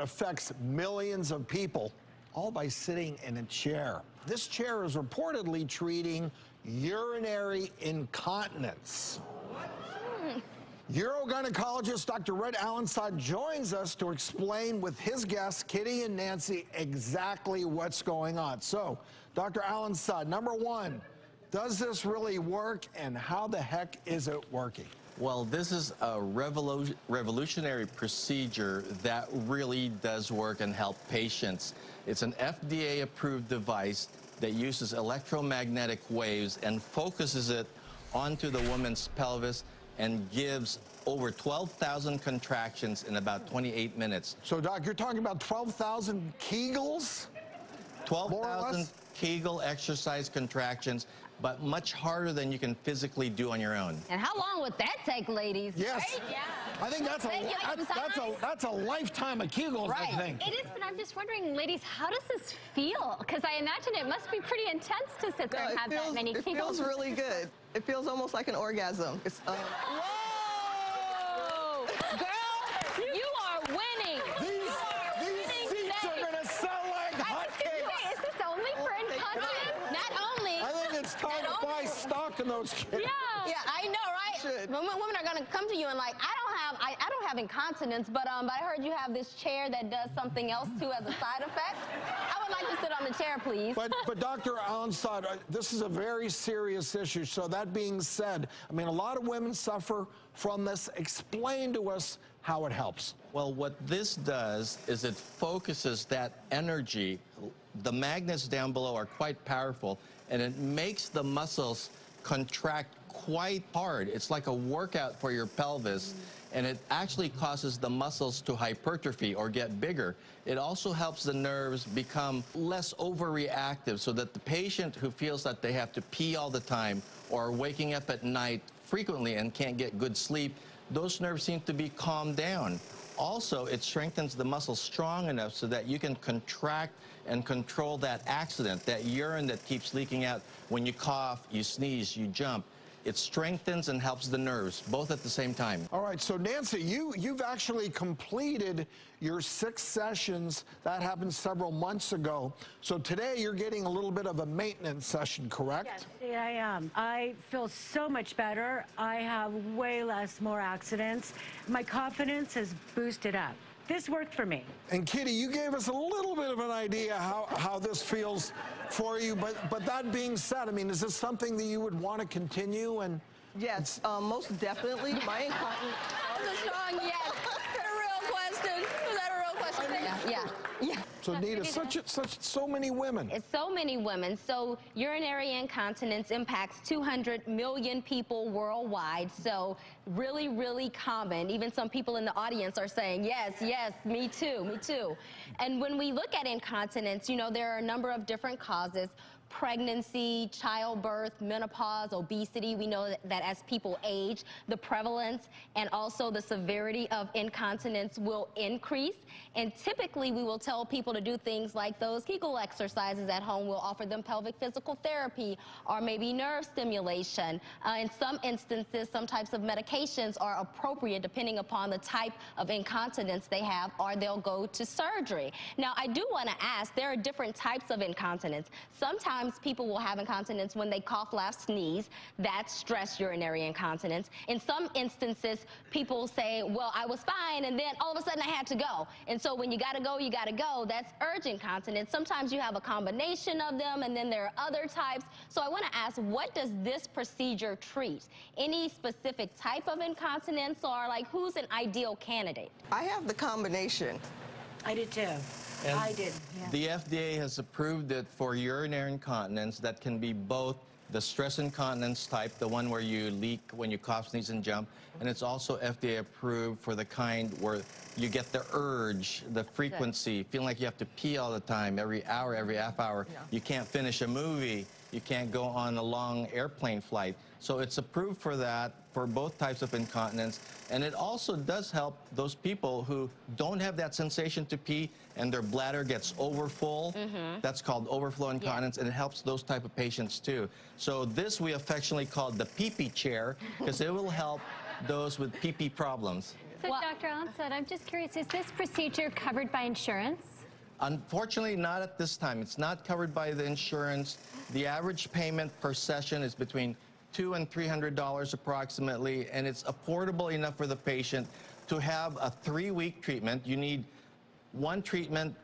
affects millions of people, all by sitting in a chair. This chair is reportedly treating urinary incontinence. Urogynecologist Dr. Red Alinsod joins us to explain with his guests, Kitty and Nancy, exactly what's going on. So, Dr. Alinsod, number one, does this really work and how the heck is it working? Well, this is a revolu revolutionary procedure that really does work and help patients. It's an FDA-approved device that uses electromagnetic waves and focuses it onto the woman's pelvis and gives over 12,000 contractions in about 28 minutes. So, Doc, you're talking about 12,000 Kegels? 12,000 Kegel exercise contractions, but much harder than you can physically do on your own. And how long would that take, ladies? Yes. Right? Yeah. I think that's a, that's, that's, a, that's a lifetime of Kegels, right. I think. It is, but I'm just wondering, ladies, how does this feel? Because I imagine it must be pretty intense to sit there no, and have feels, that many It feels really good. It feels almost like an orgasm. It's, uh, Whoa! Girl, you are winning. Not only. I think it's time not to buy only- stock in those chairs. Yeah. Yeah, I know, right? Should. Women, women are gonna come to you and like, I don't have, I, I don't have incontinence, but um, but I heard you have this chair that does something else too as a side effect. I would like to sit on the chair, please. But, but Dr. Alinsod, uh, this is a very serious issue. So that being said, I mean, a lot of women suffer from this. Explain to us how it helps. Well, what this does is it focuses that energy. The magnets down below are quite powerful, and it makes the muscles contract quite hard. It's like a workout for your pelvis, and it actually causes the muscles to hypertrophy or get bigger. It also helps the nerves become less overreactive so that the patient who feels that they have to pee all the time or waking up at night frequently and can't get good sleep, those nerves seem to be calmed down. Also, it strengthens the muscle strong enough so that you can contract and control that accident, that urine that keeps leaking out when you cough, you sneeze, you jump. It strengthens and helps the nerves, both at the same time. All right, so Nancy, you, you've actually completed your six sessions. That happened several months ago. So today you're getting a little bit of a maintenance session, correct? Yes, I am. I feel so much better. I have way less more accidents. My confidence has boosted up. This worked for me. And Kitty, you gave us a little bit of an idea how, how this feels for you. But, but that being said, I mean, is this something that you would want to continue? And yes, um, most definitely. My incontinence. That was a strong yes. A real question? Is that a real question? Yeah, yeah, yeah. so, Nita, such, a, such so many women. It's so many women. So urinary incontinence impacts 200 million people worldwide. So really, really common. Even some people in the audience are saying, yes, yes, me too, me too. And when we look at incontinence, you know, there are a number of different causes pregnancy, childbirth, menopause, obesity. We know that, that, as people age, the prevalence and also the severity of incontinence will increase. And typically, we will tell people to do things like those Kegel exercises at home. We'll offer them pelvic physical therapy or maybe nerve stimulation. Uh, in some instances, some types of medications are appropriate depending upon the type of incontinence they have, or they'll go to surgery. Now, I do want to ask, there are different types of incontinence. Sometimes people will have incontinence when they cough, laugh, sneeze. That's stress urinary incontinence. In some instances, people say, well, I was fine, and then all of a sudden I had to go. And so when you got to go, you got to go. That's urgent incontinence. Sometimes you have a combination of them, and then there are other types. So I want to ask, what does this procedure treat? Any specific type of incontinence, or like who's an ideal candidate? I have the combination. I did too. And I did. Yeah. The FDA has approved it for urinary incontinence that can be both the stress incontinence type, the one where you leak when you cough, sneeze, and jump, and it's also FDA approved for the kind where you get the urge, the frequency, feeling like you have to pee all the time, every hour, every half hour. Yeah. You can't finish a movie. You can't go on a long airplane flight. So it's approved for that, for both types of incontinence. And it also does help those people who don't have that sensation to pee and their bladder gets overfull. Mm-hmm. That's called overflow incontinence, and it helps those type of patients too. So this we affectionately call the pee-pee chair because it will help those with pee-pee problems. So, Well- Dr. Alinsod, I'm just curious, is this procedure covered by insurance? Unfortunately, not at this time. It's not covered by the insurance. The average payment per session is between two and three hundred dollars approximately, and it's affordable enough for the patient to have a three-week treatment. You need one treatment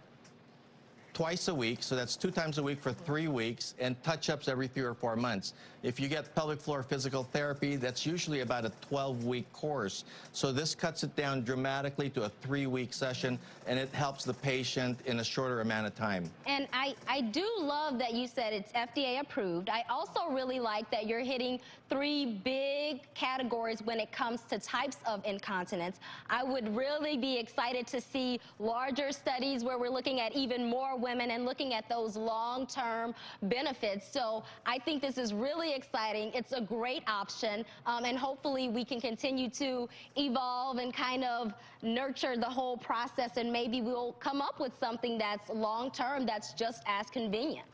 twice a week, so that's two times a week for three weeks, and touch-ups every three or four months. If you get pelvic floor physical therapy, that's usually about a 12-week course. So this cuts it down dramatically to a three-week session, and it helps the patient in a shorter amount of time. And I, I do love that you said it's FDA approved. I also really like that you're hitting three big categories when it comes to types of incontinence. I would really be excited to see larger studies where we're looking at even more women and looking at those long-term benefits. So I think this is really exciting. It's a great option. Um, and hopefully we can continue to evolve and kind of nurture the whole process and maybe we'll come up with something that's long-term that's just as convenient.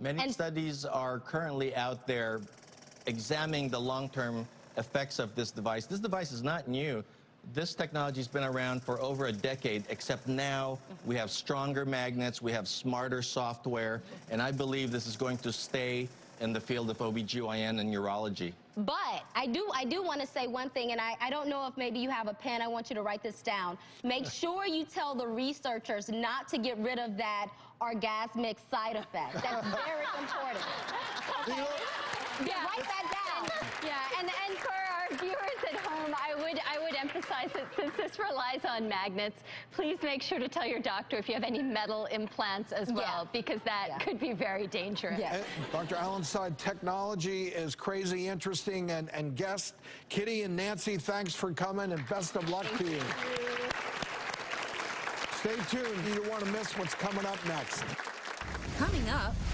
Many And- studies are currently out there examining the long-term effects of this device. This device is not new. This technology has been around for over a decade, except now we have stronger magnets, we have smarter software, and I believe this is going to stay in the field of OBGYN and urology. But I do I do want to say one thing, and I, I don't know if maybe you have a pen. I want you to write this down. Make sure you tell the researchers not to get rid of that orgasmic side effect. That's very important. Yeah. Write that down. Yeah, and, and for our viewers at home, I would I would that since this relies on magnets, please make sure to tell your doctor if you have any metal implants as well, Yeah. because that Yeah. could be very dangerous. Yes. Dr. Alinsod, technology is crazy interesting, and, and guest Kitty and Nancy, thanks for coming, and best of luck to you. Stay tuned. You don't want to miss what's coming up next. Coming up, the